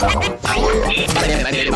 Bye.